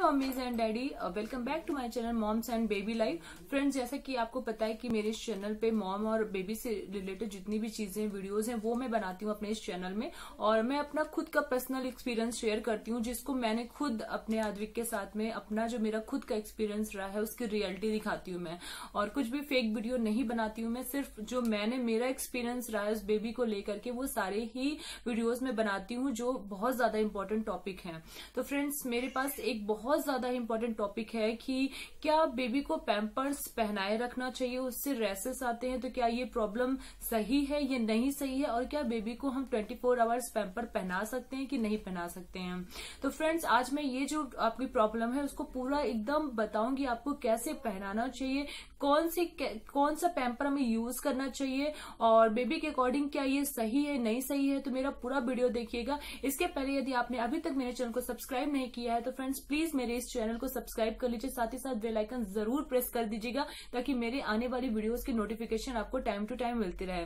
Mummies and daddy welcome back to my channel moms and baby life friends जैसा कि आपको पता है कि मेरे इस चैनल पे मॉम और बेबी से रिलेटेड जितनी भी चीज़ें वीडियोस हैं, वो मैं बनाती हूँ अपने इस चैनल में और मैं अपना खुद का पर्सनल एक्सपीरियंस शेयर करती हूँ, जिसको मैंने खुद अपने आदविक के साथ में अपना जो मेरा खुद का एक्सपीरियंस रहा है, उसकी रियलिटी दिखाती हूँ मैं। और कुछ भी फेक वीडियो नहीं बनाती हूँ मैं, सिर्फ़ जो मैंने मेरा एक्सपीरियंस रहा है उस बेबी को लेकर के, वो सारे ही वीडियोज़ में बनाती हूँ, जो बहुत ज़्यादा इंपॉर्टेंट टॉपिक है। तो फ्रेंड्स मेरे पास एक बहुत ज़्यादा इंपॉर्टेंट टॉपिक है कि क्या बेबी को पैम्पर्स पहनाए रखना चाहिए, उससे रेसेस आते हैं तो क्या ये प्रॉब्लम सही है ये नहीं सही है? और क्या बेबी को हम 24 फोर आवर्स पैम्पर पहना सकते हैं कि नहीं पहना सकते हैं? तो फ्रेंड्स आज मैं ये जो आपकी प्रॉब्लम है, उसको पूरा एकदम बताऊँगी आपको कैसे पहनाना चाहिए, कौन सी कौन सा पैम्पर हमें यूज़ करना चाहिए, और बेबी के अकॉर्डिंग क्या ये सही है, नहीं सही है तो मेरा पूरा वीडियो देखिएगा। इसके पहले यदि आपने अभी तक मेरे चैनल को सब्सक्राइब नहीं किया है तो फ्रेंड्स प्लीज़ मेरे इस चैनल को सब्सक्राइब कर लीजिए, साथ ही साथ बेलाइकन ज़रूर प्रेस कर दीजिएगा ताकि मेरे आने वाली वीडियोज़ की नोटिफिकेशन आपको टाइम टू टाइम मिलती रहे।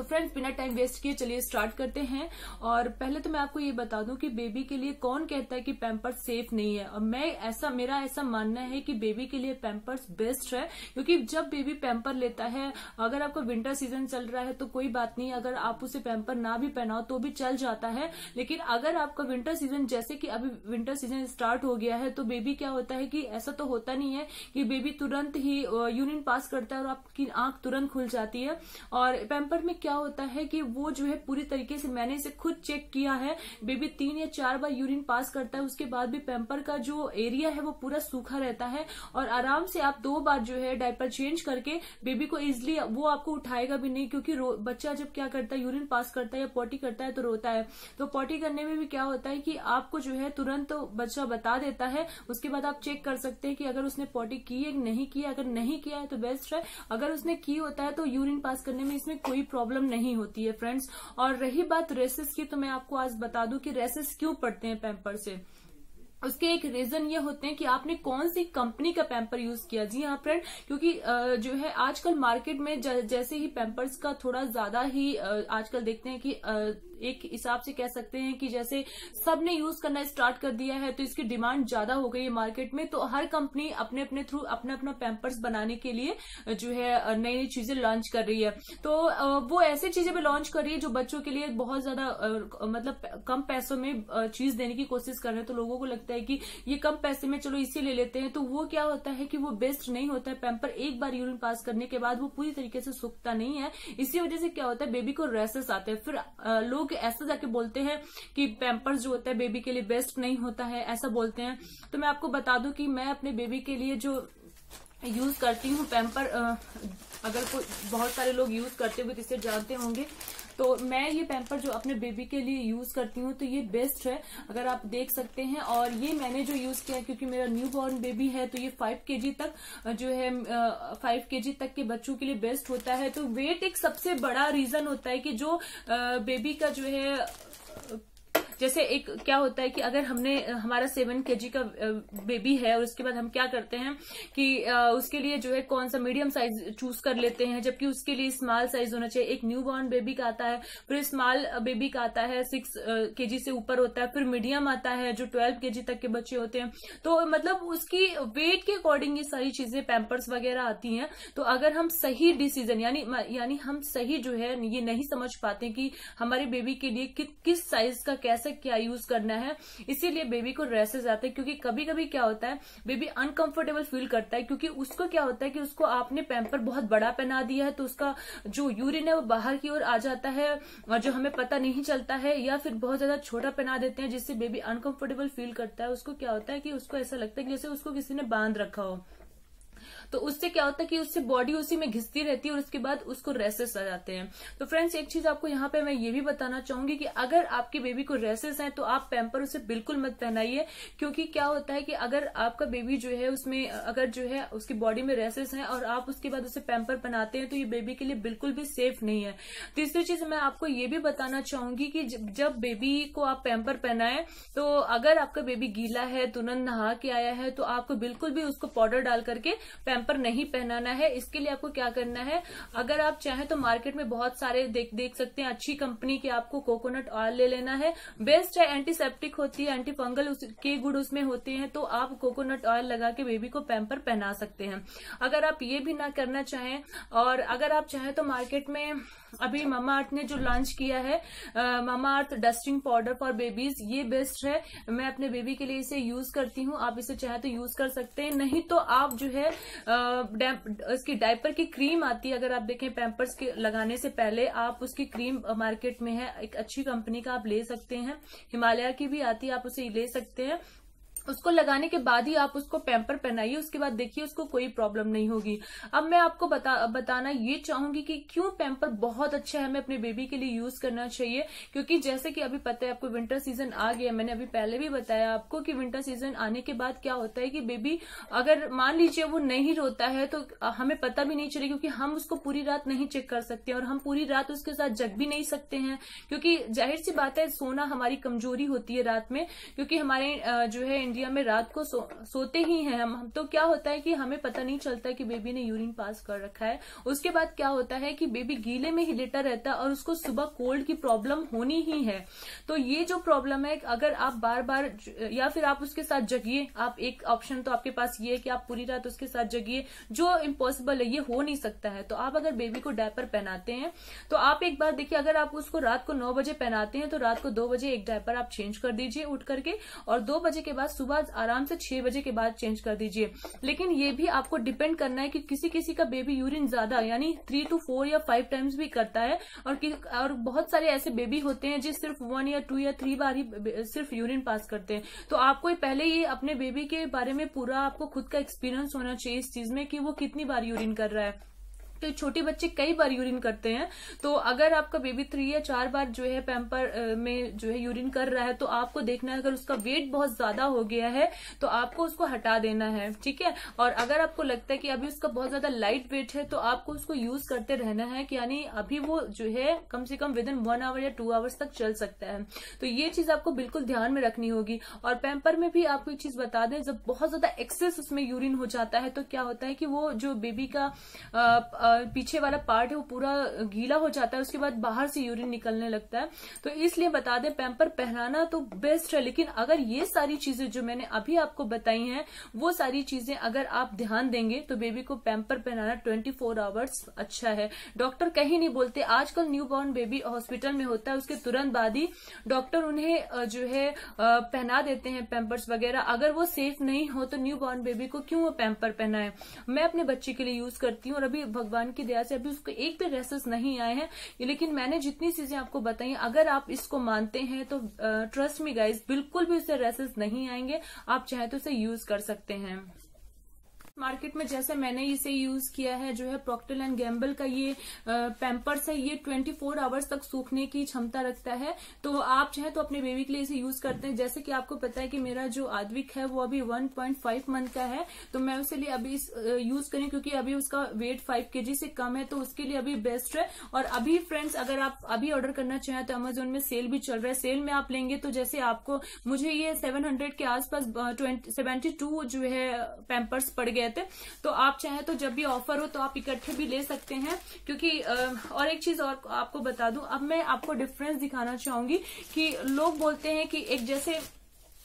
तो फ्रेंड्स बिना टाइम वेस्ट किए चलिए स्टार्ट करते हैं। और पहले तो मैं आपको ये बता दूँ कि बेबी के लिए कौन कहता है कि पैम्पर्स सेफ़ नहीं है। और मैं ऐसा, मेरा ऐसा मानना है कि बेबी के लिए पैम्पर्स बेस्ट है, क्योंकि जब बेबी पैम्पर लेता है, अगर आपका विंटर सीज़न चल रहा है तो कोई बात नहीं, अगर आप उसे पैम्पर ना भी पहनाओ तो भी चल जाता है। लेकिन अगर आपका विंटर सीज़न जैसे कि अभी विंटर सीज़न स्टार्ट हो गया है तो बेबी क्या होता है कि ऐसा तो होता नहीं है कि बेबी तुरंत ही यूरिन पास करता है और आपकी आँख तुरंत खुल जाती है। और पैम्पर में क्या होता है कि वो जो है पूरी तरीके से मैंने इसे खुद चेक किया है। बेबी तीन या चार बार यूरिन पास करता है, उसके बाद भी पैम्पर का जो एरिया है वो पूरा सूखा रहता है और आराम से आप दो बार जो है डायपर चेंज करके बेबी को इजिली वो आपको उठाएगा भी नहीं क्योंकि बच्चा जब क्या करता है यूरिन पास करता है या पॉटी करता है तो रोता है। तो पॉटी करने में भी क्या होता है कि आपको जो है तुरंत तो बच्चा बता देता है, उसके बाद आप चेक कर सकते हैं कि अगर उसने पॉटी की है नहीं किया अगर नहीं किया है तो बेस्ट है। अगर उसने की होता है तो यूरिन पास करने में इसमें कोई प्रॉब्लम नहीं होती है फ्रेंड्स और रही बात रेसेस की तो मैं आपको आज बता दूँ कि रेसेस क्यों पड़ते हैं पैम्पर से? उसके एक रीजन ये होते हैं कि आपने कौन सी कंपनी का पैम्पर यूज़ किया? जी हाँ फ्रेंड क्योंकि जो है आजकल मार्केट में जैसे ही पैम्पर्स का थोड़ा ज़्यादा ही आजकल देखते हैं कि एक हिसाब से कह सकते हैं कि जैसे सबने यूज़ करना स्टार्ट कर दिया है तो इसकी डिमांड ज़्यादा हो गई है मार्केट में तो हर कंपनी अपने अपने थ्रू अपना अपना पैम्पर्स बनाने के लिए जो है नई नई चीज़ें लॉन्च कर रही है। तो वो ऐसी चीज़ें भी लॉन्च कर रही है जो बच्चों के लिए बहुत ज़्यादा मतलब कम पैसों में चीज़ देने की कोशिश कर रहे हैं। तो लोगों को लगता है कि ये कम पैसे में चलो इसी ले लेते हैं तो वो क्या होता है कि वो बेस्ट नहीं होता है पैम्पर एक बार यूरिन पास करने के बाद वो पूरी तरीके से सूखता नहीं है। इसी वजह से क्या होता है, बेबी को रेसेस आते हैं। फिर लोग लोग ऐसा जाके बोलते हैं कि पैम्पर्स जो होता है बेबी के लिए बेस्ट नहीं होता है, ऐसा बोलते हैं। तो मैं आपको बता दूँ कि मैं अपने बेबी के लिए जो यूज़ करती हूँ पैम्पर अगर कोई बहुत सारे लोग यूज़ करते हुए इसे जानते होंगे तो मैं ये पैम्पर जो अपने बेबी के लिए यूज़ करती हूँ तो ये बेस्ट है, अगर आप देख सकते हैं। और ये मैंने जो यूज़ किया क्योंकि मेरा न्यू बॉर्न बेबी है तो ये फाइव के तक जो है फाइव के तक के बच्चों के लिए बेस्ट होता है। तो वेट एक सबसे बड़ा रीजन होता है कि जो बेबी का जो है जैसे एक क्या होता है कि अगर हमने हमारा सेवन के का बेबी है और उसके बाद हम क्या करते हैं कि उसके लिए जो है कौन सा मीडियम साइज़ चूज़ कर लेते हैं जबकि उसके लिए स्मॉल साइज़ होना चाहिए। एक न्यू बॉर्न बेबी का आता है फिर स्मॉल बेबी का आता है सिक्स के से ऊपर होता है फिर मीडियम आता है जो ट्वेल्व के तक के बच्चे होते हैं। तो मतलब उसकी वेट के अकॉर्डिंग ये सारी चीज़ें पैम्पर्स वगैरह आती हैं। तो अगर हम सही डिसीज़न यानी यानी हम सही जो है ये नहीं समझ पाते कि हमारे बेबी के लिए कि, किस साइज़ का कैसे से क्या यूज़ करना है, इसीलिए बेबी को रेसेस आते हैं, क्योंकि कभी कभी क्या होता है बेबी अनकंफर्टेबल फील करता है, क्योंकि उसको क्या होता है कि उसको आपने पैम्पर बहुत बड़ा पहना दिया है तो उसका जो यूरिन है वो बाहर की ओर आ जाता है, और जो हमें पता नहीं चलता है, या फिर बहुत ज़्यादा छोटा पहना देते हैं, जिससे बेबी अनकंफर्टेबल फील करता है, उसको क्या होता है कि उसको ऐसा लगता है कि जैसे उसको किसी ने बाँध रखा हो। तो उससे क्या होता है कि उससे बॉडी उसी में घिसती रहती है और उसके बाद उसको रेसेस आ जाते हैं। तो फ्रेंड्स एक चीज़ आपको यहाँ पे मैं ये भी बताना चाहूँगी कि अगर आपके बेबी को रेसेस है तो आप पैम्पर उसे बिल्कुल मत पहनाइए, क्योंकि क्या होता है कि अगर आपका बेबी जो है उसमें, अगर जो है उसकी बॉडी में रेसेस है और आप उसके बाद उसे पैम्पर पहनाते हैं तो ये बेबी के लिए बिल्कुल भी सेफ़ नहीं है। तीसरी चीज़ मैं आपको ये भी बताना चाहूँगी कि जब बेबी को आप पैम्पर पहनाएँ तो अगर आपका बेबी गीला है तुरंत नहा के आया है तो आपको बिल्कुल भी उसको पाउडर डाल करके पैम्पर नहीं पहनाना है, इसके लिए आपको क्या करना है? अगर आप चाहें तो मार्केट में बहुत सारे देख देख सकते हैं, अच्छी कंपनी के आपको कोकोनट ऑयल ले लेना है। बेस्ट है एंटीसेप्टिक होती है एंटी फंगल के गुड़ उसमें होते हैं तो आप कोकोनट ऑयल लगा के बेबी को पैम्पर पहना सकते हैं। अगर आप ये भी ना करना चाहें, और अगर आप चाहें तो मार्केट में अभी मामा अर्थ ने जो लॉन्च किया है Mamaearth dusting powder for babies, ये बेस्ट है। मैं अपने बेबी के लिए इसे यूज़ करती हूँ। आप इसे चाहे तो यूज़ कर सकते हैं। नहीं तो आप जो है इसकी डायपर की क्रीम आती है। अगर आप देखें पैम्पर्स के लगाने से पहले, आप उसकी क्रीम मार्केट में है। एक अच्छी कंपनी का आप ले सकते हैं। हिमालय की भी आती है, आप उसे ले सकते हैं। उसको लगाने के बाद ही आप उसको पैम्पर पहनाइए, उसके बाद देखिए उसको कोई प्रॉब्लम नहीं होगी। अब मैं आपको बता, बताना ये चाहूँगी कि क्यों पैम्पर बहुत अच्छा है, हमें अपने बेबी के लिए यूज़ करना चाहिए, क्योंकि जैसे कि अभी पता है आपको विंटर सीज़न आ गया मैंने अभी पहले भी बताया आपको कि विंटर सीज़न आने के बाद क्या होता है कि बेबी अगर मान लीजिए वो नहीं रोता है तो हमें पता भी नहीं चले, क्योंकि हम उसको पूरी रात नहीं चेक कर सकते और हम पूरी रात उसके साथ जग भी नहीं सकते हैं। क्योंकि ज़ाहिर सी बात है, सोना हमारी कमज़ोरी होती है रात में, क्योंकि हमारे जो है इंडिया में रात को सो, सोते ही हैं हम। तो क्या होता है कि हमें पता नहीं चलता कि बेबी ने यूरिन पास कर रखा है। उसके बाद क्या होता है कि बेबी गीले में ही लेटा रहता है और उसको सुबह कोल्ड की प्रॉब्लम होनी ही है। तो ये जो प्रॉब्लम है अगर आप बार बार या फिर आप उसके साथ जगिए आप एक ऑप्शन तो आपके पास ये है कि आप पूरी रात उसके साथ जगिए जो इम्पॉसिबल है ये हो नहीं सकता है। तो आप अगर बेबी को डायपर पहनाते हैं तो आप एक बार देखिए अगर आप उसको रात को नौ बजे पहनाते हैं तो रात को दो बजे एक डायपर आप चेंज कर दीजिए उठ करके और दो बजे के बाद सुबह आराम से छह बजे के बाद चेंज कर दीजिए। लेकिन ये भी आपको डिपेंड करना है कि किसी किसी का बेबी यूरिन ज़्यादा, यानी थ्री टू फोर या फाइव टाइम्स भी करता है और और बहुत सारे ऐसे बेबी होते हैं जो सिर्फ़ वन या टू या थ्री बार ही, सिर्फ़ यूरिन पास करते हैं। तो आपको पहले ही अपने बेबी के बारे में पूरा आपको खुद का एक्सपीरियंस होना चाहिए इस चीज़ में कि वो कितनी बार यूरिन कर रहा है। तो छोटे बच्चे कई बार यूरिन करते हैं। तो अगर आपका बेबी थ्री या चार बार जो है पैम्पर में जो है यूरिन कर रहा है तो आपको देखना है अगर उसका वेट बहुत ज़्यादा हो गया है तो आपको उसको हटा देना है ठीक है? और अगर आपको लगता है कि अभी उसका बहुत ज़्यादा लाइट वेट है तो आपको उसको यूज़ करते रहना है कि यानी अभी वो जो है कम से कम विद इन वन आवर या टू आवर्स तक चल सकता है। तो ये चीज़ आपको बिल्कुल ध्यान में रखनी होगी। और पैम्पर में भी आपको एक चीज़ बता दें जब बहुत ज़्यादा एक्सेस उसमें यूरिन हो जाता है तो क्या होता है कि वो जो बेबी का आ, आ, पीछे वाला पार्ट है, वो पूरा गीला हो जाता है, उसके बाद बाहर से यूरिन निकलने लगता है। तो इसलिए बता दें पैम्पर पहनाना तो बेस्ट है, लेकिन अगर ये सारी चीज़ें जो मैंने अभी आपको बताई हैं, वो सारी चीज़ें अगर आप ध्यान देंगे तो बेबी को पैम्पर पहनाना ट्वेंटी फोर आवर्स अच्छा है। डॉक्टर कहीं नहीं बोलते, आजकल न्यू बॉर्न बेबी हॉस्पिटल में होता है, उसके तुरंत बाद ही डॉक्टर उन्हें जो है पहना देते हैं पैम्पर्स वगैरह। अगर वो सेफ़ नहीं हो तो न्यू बॉर्न बेबी को क्यों पैम्पर पहनाए? मैं अपने बच्चे के लिए यूज़ करती हूँ, और अभी भगवान की दया से अभी उसको एक भी रेसेस नहीं आए हैं। लेकिन मैंने जितनी चीज़ें आपको बताई, अगर आप इसको मानते हैं तो ट्रस्ट मी गाइज़ बिल्कुल भी उसे रेसेस नहीं आएँगे। आप चाहे तो उसे यूज़ कर सकते हैं। मार्केट में जैसे मैंने इसे यूज़ किया है, जो है प्रोक्टल एंड गैम्बल का ये पैम्पर्स है, ये 24 फोर आवर्स तक सूखने की क्षमता रखता है। तो आप चाहे तो अपने बेबी के लिए इसे यूज़ करते हैं। जैसे कि आपको पता है कि मेरा जो आदविक है, वो अभी 1.5 मंथ का है। तो मैं उसे लिए अभी यूज़ करी, क्योंकि अभी उसका वेट फाइव के से कम है तो उसके लिए अभी बेस्ट है। और अभी फ्रेंड्स अगर आप अभी ऑर्डर करना चाहें तो अमेजोन में सेल भी चल रहा है। सेल में आप लेंगे तो जैसे आपको, मुझे ये सेवन के आसपास सेवेंटी जो है पैम्पर्स पड़ गए थे। तो आप चाहे तो जब भी ऑफ़र हो तो आप इकट्ठे भी ले सकते हैं। क्योंकि और एक चीज़ और आपको बता दूँ, अब मैं आपको डिफरेंस दिखाना चाहूँगी कि लोग बोलते हैं कि एक जैसे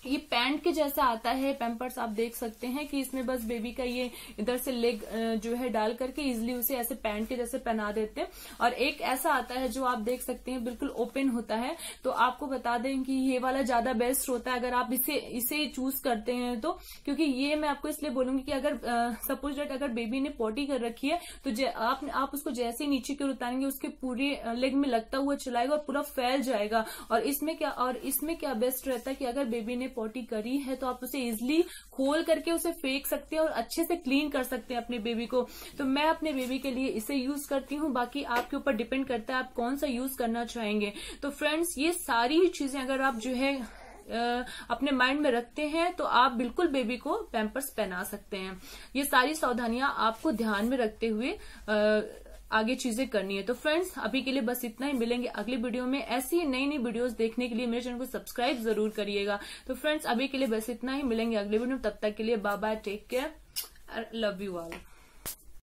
ये पैंट के जैसा आता है पैम्पर्स आप देख सकते हैं कि इसमें बस बेबी का ये इधर से लेग जो है डाल करके इजिली उसे ऐसे पैंट के जैसे पहना देते हैं। और एक ऐसा आता है जो आप देख सकते हैं, बिल्कुल ओपन होता है। तो आपको बता दें कि ये वाला ज़्यादा बेस्ट होता है अगर आप इसे इसे चूज़ करते हैं तो। क्योंकि ये मैं आपको इसलिए बोलूँगी कि अगर सपोज़ डेट अगर बेबी ने पोटी कर रखी है तो आप आप उसको जैसे ही नीचे की ओर उतारेंगे, उसके पूरे लेग में लगता हुआ चलाएगा और पूरा फैल जाएगा। और इसमें क्या, और इसमें क्या बेस्ट रहता है कि अगर बेबी ने पोटी करी है तो आप उसे इजिली खोल करके उसे फेंक सकते हैं और अच्छे से क्लीन कर सकते हैं अपने बेबी को। तो मैं अपने बेबी के लिए इसे यूज़ करती हूँ, बाकी आपके ऊपर डिपेंड करता है आप कौन सा यूज़ करना चाहेंगे। तो फ्रेंड्स ये सारी चीज़ें अगर आप जो है अपने माइंड में रखते हैं तो आप बिल्कुल बेबी को पैम्पर्स पहना सकते हैं। ये सारी सावधानियाँ आपको ध्यान में रखते हुए आगे चीज़ें करनी है। तो फ्रेंड्स अभी के लिए बस इतना ही। मिलेंगे अगली वीडियो में। ऐसी नई नई वीडियोस देखने के लिए मेरे चैनल को सब्सक्राइब ज़रूर करिएगा। तो फ्रेंड्स अभी के लिए बस इतना ही। मिलेंगे अगले वीडियो तब तक के लिए bye bye take care love you all